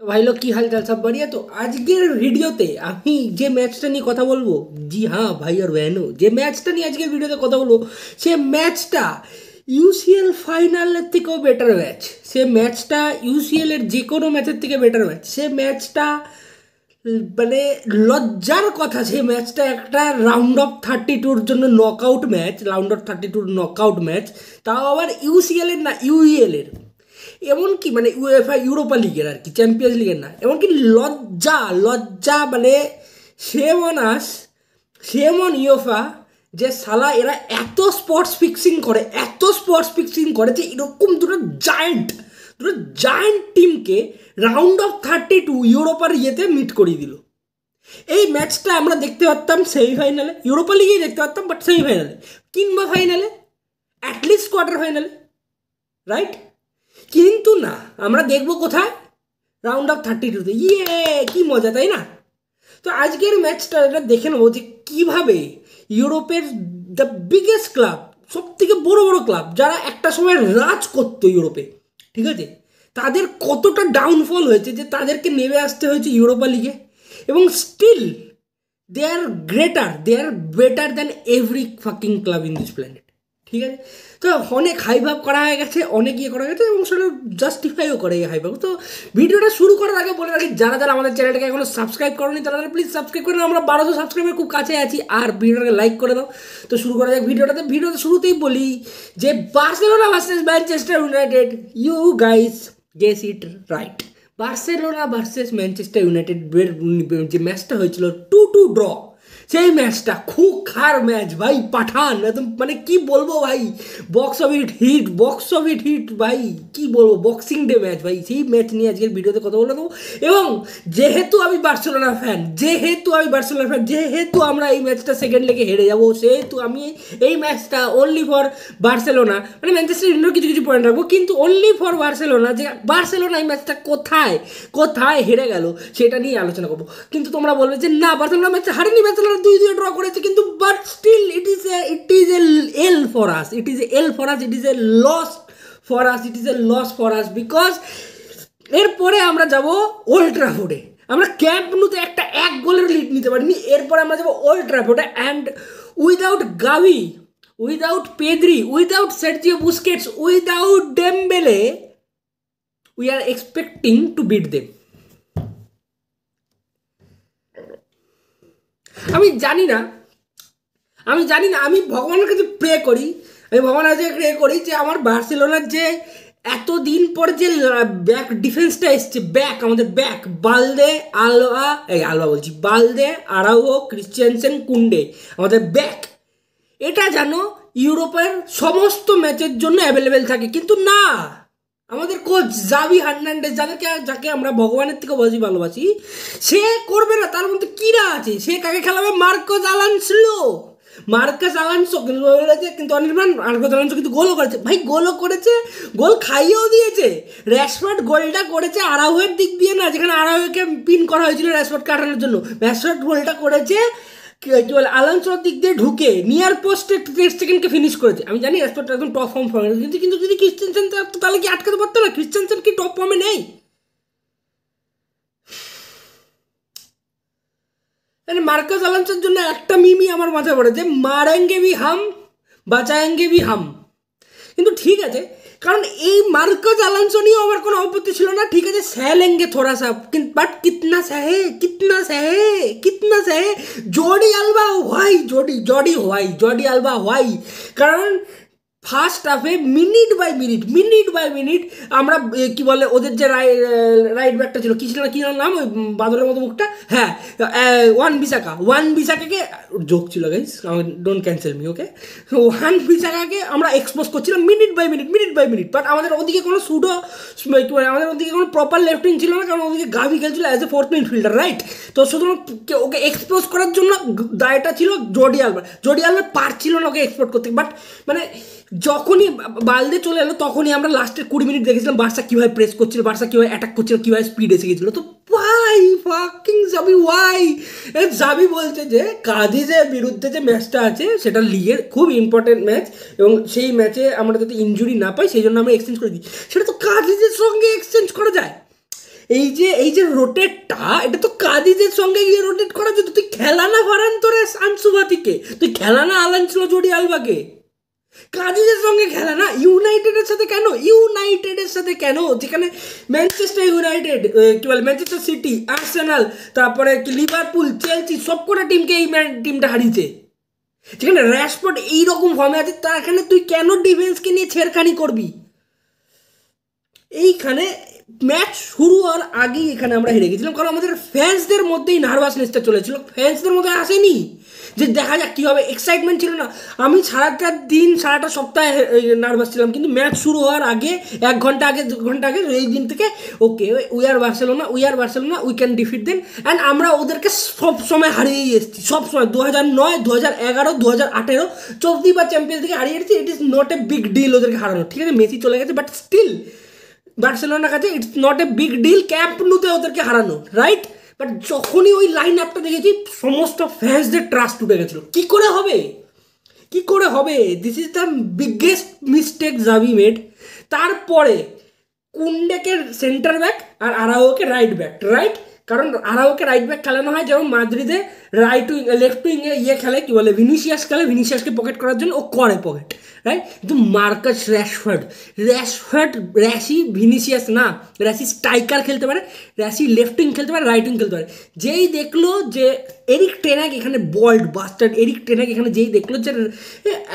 তো ভাই লোক, কী হালচাল? সব বাড়িয়া? তো আজকের ভিডিওতে আমি যে ম্যাচটা নিয়ে কথা বলব, জি হ্যাঁ ভাই আর ভ্যানো যে ম্যাচটা নিয়ে আজকের ভিডিওতে কথা বলব, সে ম্যাচটা ইউসিএল ফাইনালের থেকেও বেটার ম্যাচ সে ম্যাচটা ইউসিএল এর যে কোনো ম্যাচের থেকে বেটার ম্যাচ সে ম্যাচটা মানে লজ্জার কথা, সে ম্যাচটা একটা রাউন্ড অফ থার্টি টুর জন্য knockout match round of thirty tour knock out match তাও আবার ইউসিএল এর না, ইউইএল এর। এমনকি মানে ইউএফআ ইউরোপা লিগের আর কি চ্যাম্পিয়ন্স লিগের না, এমনকি লজ্জা লজ্জা মানে shame on us shame on UEFA যে সালা এরা এত স্পোর্টস ফিক্সিং করে, এত স্পোর্টস ফিক্সিং করে যে এরকম দুটো জায়েন্ট দুটো জায়েন্ট টিমকে রাউন্ড অফ থার্টি টু ইউরোপার ইয়েতে মিট করিয়ে দিল। এই ম্যাচটা আমরা দেখতে পারতাম সেমিফাইনালে ইউরোপা লিগেই দেখতে পারতাম বাট সেমিফাইনালে কিংবা ফাইনালে অ্যাটলিস্ট কোয়ার্টার ফাইনালে রাইট কিন্তু না, আমরা দেখব কোথায়? রাউন্ড অফ থার্টি টুতে ইয়ে কি মজা, তাই না? তো আজকের ম্যাচটা এটা দেখে নেব যে কীভাবে ইউরোপের দ্য বিগেস্ট ক্লাব সব থেকে বড়ো বড়ো ক্লাব যারা একটা সময় রাজ করতো ইউরোপে, ঠিক আছে? তাদের কতটা ডাউনফল হয়েছে যে তাদেরকে নেমে আসতে হয়েছে ইউরোপা লিগে। এবং still they are greater they are better than every fucking club in this planet ঠিক আছে? তো অনেক হাইভাব করা হয়ে গেছে, অনেক ইয়ে করা গেছে এবং সেটা জাস্টিফাইও করে এই হাইভাব তো ভিডিওটা শুরু করার আগে বলে রাখি, যারা যারা আমাদের চ্যানেলটাকে এখনও সাবস্ক্রাইব করনি, তারা প্লিজ সাবস্ক্রাইব করে আমরা বারোশো সাবস্ক্রাইবের খুব কাছে আছি, আর ভিডিওটাকে লাইক করে দাও। তো শুরু করা যাক ভিডিওটাতে। ভিডিওতে শুরুতেই বলি যে Barcelona versus Manchester United you guys guess it right Barcelona versus Manchester United যে ম্যাচটা হয়েছিল টু টু ড্র সেই ম্যাচটা খুব খার ম্যাচ ভাই, পাঠান। একদম মানে কি বলব ভাই? Box of it hit box of it hit ভাই, কি বলব? বক্সিং ডে ম্যাচ ভাই। সেই ম্যাচ নিয়ে আজকের ভিডিওতে কথা বলে দেবো। এবং যেহেতু আমি বার্সেলোনা ফ্যান যেহেতু আমি বার্সেলোনা ফ্যান যেহেতু আমরা এই ম্যাচটা সেকেন্ড লেগে হেরে যাব, সেহেতু আমি এই ম্যাচটা অনলি ফর বার্সেলোনা মানে ম্যানচেস্টার ইউনাইটেড কিছু কিছু পয়েন্ট রাখব, কিন্তু অনলি ফর বার্সেলোনা যে বার্সেলোনা এই ম্যাচটা কোথায় কোথায় হেরে গেল, সেটা নিয়ে আলোচনা করব। কিন্তু তোমরা বলবে যে, না বার্সেলোনা ম্যাচটা হারেনি বার্সেলোনা দুই দুই ড্র করেছে, কিন্তু but still it is a it is a L for us it is a L for us it is a loss for us it is a loss for us because এরপরে আমরা যাব old ট্রাফোর্ডে আমরা camp নুতে একটা এক গোলের lead নিতে পারিনি, এরপরে আমরা যাব old ট্রাফোর্ডে and without Gavi without Pedri without Sergio Busquets without Dembele we are expecting to beat them আমি জানি না। আমি জানি না, আমি ভগবানের কাছে প্রে করি। আমি ভগবানের কাছে প্রে করি যে আমার বার্সেলোনার যে এতদিন পর যে ব্যাক ডিফেন্সটা এসছে ব্যাক আমাদের ব্যাক বালদে আলোয়া এই আলোয়া বলছি, বালদে আরাও ক্রিশ্চিয়ানসেন কুন্ডে, আমাদের ব্যাক এটা যেন ইউরোপের সমস্ত ম্যাচের জন্য অ্যাভেলেবেল থাকে। কিন্তু না আমাদের কোচ জাবি হার্নান্ডেস যাদেরকে যাকে আমরা ভগবানের থেকে বেশি ভালোবাসি, সে করবে না, তার মধ্যে কিরা আছে? সে কাকে খেলাবে? Marcos Alonso. মার্কাস আলানসো বলেছে কিন্তু অনির্বাণ, মার্কোস আলানসো কিন্তু গোলও করেছে। ভাই, গোলও করেছে, গোল খাইয়েও দিয়েছে। র্যাশফোর্ড গোলটা করেছে আড়াউয়ের দিক দিয়ে না, যেখানে আড়াউকে পিন করা হয়েছিল র্যাশফোর্ড কাটানোর জন্য। র্যাশফোর্ড গোলটা করেছে কি বলে দিক দিয়ে ঢুকে নিয়ার পোস্টে তেইশ সেকেন্ডকে ফিনিশ করেছে। আমি জানি র্যাশফোর্ড একদম টপ ফর্ম ফর্মে কিন্তু কিন্তু যদি ক্রিশ্চিয়ানসেন তাহলে কি আটকাতে পারতো না? ক্রিশ্চিয়ানসেন কি টপ ফর্মে নেই? মানে মার্কাস আলান্সের জন্য একটা মিমি আমার মাথায় পড়ে যে, মারেঙ্গে বি হাম বাঁচায়েঙ্গে বি হাম। কিন্তু ঠিক আছে কারণ এই মার্কোজ আলানসো নিয়ে আমার কোনো আপত্তি ছিল না ঠিক আছে সহ লেঙ্গে থোড়া সা বাট কিতনা সহে কিতনা সহে কিতনা সহে Jordi Alba why Jordi Jordi why Jordi Alba why কারণ ফার্স্ট হাফে minute by minute minute by minute আমরা কি বলে, ওদের যে রাইট ব্যাকটা ছিল, কী ছিল না কী নাম, ওই বাদলের মতো মুখটা? হ্যাঁ ওয়ান বিশাখা ওয়ান বিশাখাকে যোগ ছিল guys don't cancel me okay one বিশাখাকে আমরা এক্সপোজ করছিলাম minute by minute minute by minute but আমাদের ওদিকে কোনো সুডো কি আমাদের ওদিকে কোনো প্রপার লেফটিং ছিল না, কারণ ওদিকে গাভি খেলছিল as a fourth midfielder right তো শুধুমাত্র ওকে এক্সপোজ করার জন্য দায়টা ছিল জর্ডি আলবার জর্ডি আলবার পারছিল না ওকে এক্সপোর্ট করতে বাট মানে যখনই বালদে চলে এলো, তখনই আমরা লাস্টের কুড়ি মিনিট দেখেছিলাম বার্সা কীভাবে প্রেস করছিল, বার্সা কীভাবে অ্যাটাক করছিল, কীভাবে স্পিড এসে গেছিল। তো ওয়াই ফাকিং জাবি ওয়াই জাবি বলছে যে, কাদিজের বিরুদ্ধে যে ম্যাচটা আছে, সেটা লিগের খুব ইম্পর্টেন্ট ম্যাচ এবং সেই ম্যাচে আমরা যাতে ইঞ্জুরি না পাই, সেই জন্য আমরা এক্সচেঞ্জ করে দিই। সেটা তো কাদিজের সঙ্গে এক্সচেঞ্জ করা যায়। এই যে এই যে রোটেটটা এটা তো কাদিজের সঙ্গে গিয়ে রোটেট করা যেত তুই খেলা না ভারান তোরে আনসুভাতিকে তুই খেলা না আলানছিল জোডি আলবাকে। কাদিজের সঙ্গে খেলা না ইউনাইটেডের সাথে কেন? ইউনাইটেডের সাথে কেন? যেখানে ম্যানচেস্টার ইউনাইটেড কি বলে ম্যানচেস্টার সিটি আর্সেনাল তারপরে লিভারপুল চেলসি সব কটা টিমকে এই টিমটা হারিয়েছে। যেখানে র্যাশপট এইরকম ফর্মে আছে তার এখানে তুই কেন ডিফেন্সকে নিয়ে ছেড়খানি করবি? এইখানে ম্যাচ শুরু হওয়ার আগেই এখানে আমরা হেরে গেছিলাম, কারণ আমাদের ফ্যান্সদের মধ্যেই নার্ভাসনেসটা চলেছিল ফ্যান্সদের মধ্যে আসেনি। যে দেখা যাক কী হবে। এক্সাইটমেন্ট ছিল না। আমি সারাটা দিন, সারাটা সপ্তাহে নার্ভাস ছিলাম। কিন্তু ম্যাচ শুরু হওয়ার আগে, এক ঘণ্টা আগে, দু ঘণ্টা আগে, এই দিন থেকে okay we are Barcelona we are Barcelona we can defeat them and আমরা ওদেরকে সব সময় হারিয়েই এসেছি, সব সময়। দু হাজার নয় দু হাজার এগারো দু হাজার আঠেরো চৌদ্দি বা চ্যাম্পিয়ন্স থেকে হারিয়ে এসেছি it is not a big deal ওদেরকে হারানো। ঠিক আছে, মেসি চলে গেছে বাট স্টিল বার্সেলোনার কাছে it's not a big deal Camp নুতে ওদেরকে হারানো রাইট বাট যখনই ওই লাইন আপটা দেখেছি, সমস্ত ফ্যান্সদের ট্রাস্ট উঠে গেছিল। কী করে হবে? কি করে হবে? This is the biggest mistake Xavi made তারপরে কুন্ডেকে সেন্টার ব্যাক আর আরাওকে রাইট ব্যাক রাইট কারণ আরাওকে রাইট ব্যাক খেলানো হয় যেমন মাদ্রিদে রাইট উইং লেফট উইংয়ে ইয়ে খেলে, কী বলে ভিনিসিয়াস খেলে ভিনিসিয়াসকে পকেট করার জন্য ও করে পকেট রাইট কিন্তু Marcus Rashford Rashford, Rashy Vinicius না, র্যাশি স্ট্রাইকার খেলতে পারে, র্যাশি লেফট উইং খেলতে পারে রাইট উইং খেলতে পারে। যেই দেখল যে এরিক টেনাক এখানে বল্ড বাস্টার্ড এরিক টেনাক এখানে যেই দেখল যে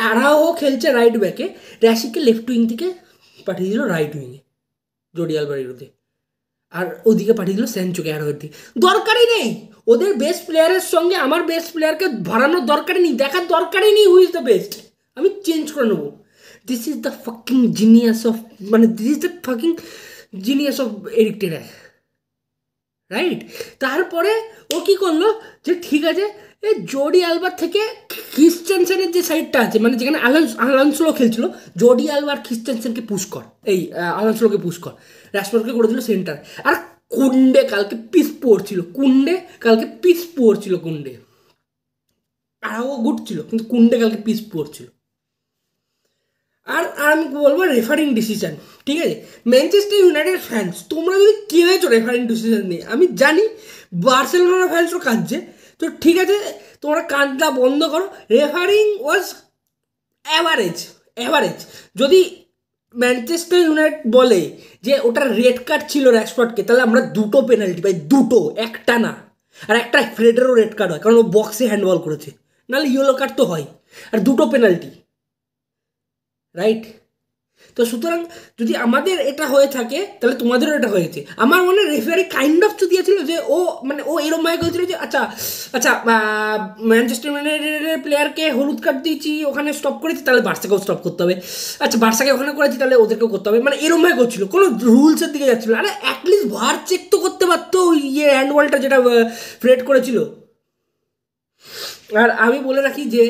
আরাও খেলছে রাইট ব্যাকে র্যাশিকে লেফট উইং থেকে পাঠিয়ে দিল রাইট উইংয়ে জোডিয়াল বাড়িরতে আর ওদিকে পাঠিয়ে দিল সেঞ্চু আর দিকে দরকারই নেই। ওদের বেস্ট প্লেয়ারের সঙ্গে আমার বেস্ট প্লেয়ারকে ভরানোর দরকারই নেই। দেখার দরকারই নেই হু ইজ দ্য বেস্ট আমি চেঞ্জ করে নেব। This is the fucking genius of মানে this is the fucking genius of Erik ten Hag right তারপরে ও কী করল যে ঠিক আছে এই জোডি আলবার থেকে খ্রিস্টানসেনের যে সাইডটা আছে মানে যেখানে আলান, আলানসোলো খেলছিল, জোডি আলবার খ্রিস্টানসেনকে পুশ কর। এই আলানসোলোকে পুশ কর। রাশফোর্ডকে করে দিল সেন্টার আর কুন্ডে কালকে পিস পড়ছিল কুন্ডে কালকে পিস পড়ছিল কুন্ডে আরও গুড ছিল কিন্তু কুন্ডে কালকে পিস পড়ছিল। আর আমি বলব রেফারিং ডিসিশন ঠিক আছে? ম্যানচেস্টার ইউনাইটেড ফ্যান্স তোমরা যদি কিনেছো রেফারিং ডিসিশন নিয়ে, আমি জানি, বার্সেলোনার ফ্যান্সও কাঁদছে তো ঠিক আছে, তোমরা কাঁদটা বন্ধ করো। রেফারিং ওয়াজ অ্যাভারেজ অ্যাভারেজ যদি ম্যানচেস্টার ইউনাইটেড বলে যে ওটা রেড কার্ড ছিল র্যাশফর্ডকে তাহলে আমরা দুটো পেনাল্টি পাই, দুটো, একটা না। আর একটা ফ্রেডেরও রেড কার্ড হয়, কারণ ও বক্সে হ্যান্ডবল করেছে। নাহলে ইয়েলো কার্ড তো হয়। আর দুটো পেনাল্টি রাইট তো সুতরাং যদি আমাদের এটা হয়ে থাকে, তাহলে তোমাদেরও এটা হয়েছে আমার মনে রেফারি কাইন্ড অফ দিয়েছিল যে ও মানে ও এরম ভাবে করেছিল যে আচ্ছা আচ্ছা ম্যানচেস্টার ইউনাইটেডের প্লেয়ারকে হলুদ কার্ড দিয়েছি, ওখানে স্টপ করেছি, তাহলে বার্সাকেও স্টপ করতে হবে। আচ্ছা বার্সাকে ওখানে করেছি, তাহলে ওদেরকেও করতে হবে। মানে এরম ভাবে করছিল। কোনো রুলসের দিকে যাচ্ছিল আরে অ্যাটলিস্ট ভার চেক তো করতে পারতো ইয়ে হ্যান্ডবলটা যেটা ফ্রেড করেছিল। আর আমি বলে রাখি যে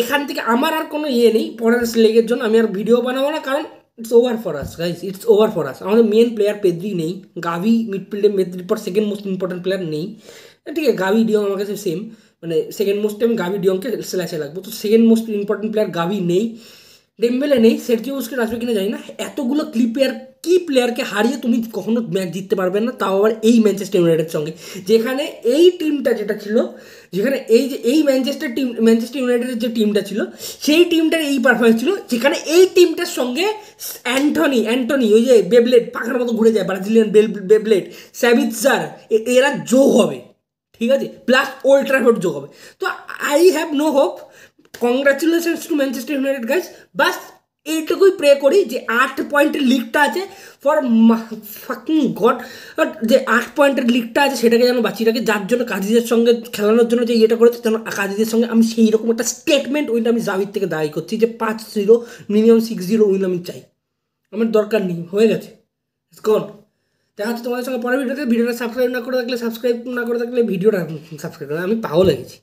এখান থেকে আমার আর কোনো ইয়ে নেই, পরের লেগের জন্য আমি আর ভিডিও বানাবো না, কারণ it's over for us guys it's over for us আমাদের মেন প্লেয়ার পেদ্রি নেই গাভি মিডফিল্ডে মেদ্রির পর সেকেন্ড মোস্ট ইম্পর্টেন্ট প্লেয়ার নেই। ঠিক আছে গাভি ডিয়ং আমার কাছে সেম মানে সেকেন্ড মোস্ট আমি গাভি ডিয়ংকে স্ল্যাশে লাগবো তো সেকেন্ড মোস্ট ইম্পর্টেন্ট প্লেয়ার গাভি নেই। ডেম্বেলে নেই সেরজিও উস্কে আসবে কিনা জানি না। এতগুলো ক্লিপের কি প্লেয়ারকে হারিয়ে তুমি কখনো ম্যাচ জিততে পারবে না, তাও আবার এই ম্যানচেস্টার ইউনাইটেড সঙ্গে। যেখানে এই টিমটা যেটা ছিল, যেখানে এই যে, এই ম্যানচেস্টার টিম ম্যানচেস্টার ইউনাইটেডের যে টিমটা ছিল, সেই টিমটার এই পারফরমেন্স ছিল, যেখানে এই টিমটার সঙ্গে অ্যান্টনি অ্যান্টনি ওই যে বেবলেট পাখার মতো ঘুরে যায় ব্রাজিলিয়ান বেবলেট স্যাভিৎসার এরা যোগ হবে, ঠিক আছে? প্লাস ওল্ড ট্রাফোর্ড যোগ হবে। তো I have no hope congratulations to Manchester United guys বাস এইটুকুই প্রে করি যে আট পয়েন্টের লিগটা আছে ফর ফাকিং গড যে আট পয়েন্টের লিগটা আছে সেটাকে যেন বাঁচিয়ে রাখে, যার জন্য কাজিদের সঙ্গে খেলানোর জন্য যে ইয়েটা করেছে, যেন কাজিদের সঙ্গে আমি সেই রকম একটা স্টেটমেন্ট উইন আমি জাভির থেকে দায়ী করছি যে পাঁচ zero minimum six zero win আমি চাই। আমার দরকার নেই, হয়ে গেছে কন দেখা হচ্ছে তোমাদের সঙ্গে পরের ভিডিওতে ভিডিওটা সাবস্ক্রাইব না করে থাকলে সাবস্ক্রাইব না করে থাকলে ভিডিওটা সাবস্ক্রাইব করে, আমি পাও লেগেছি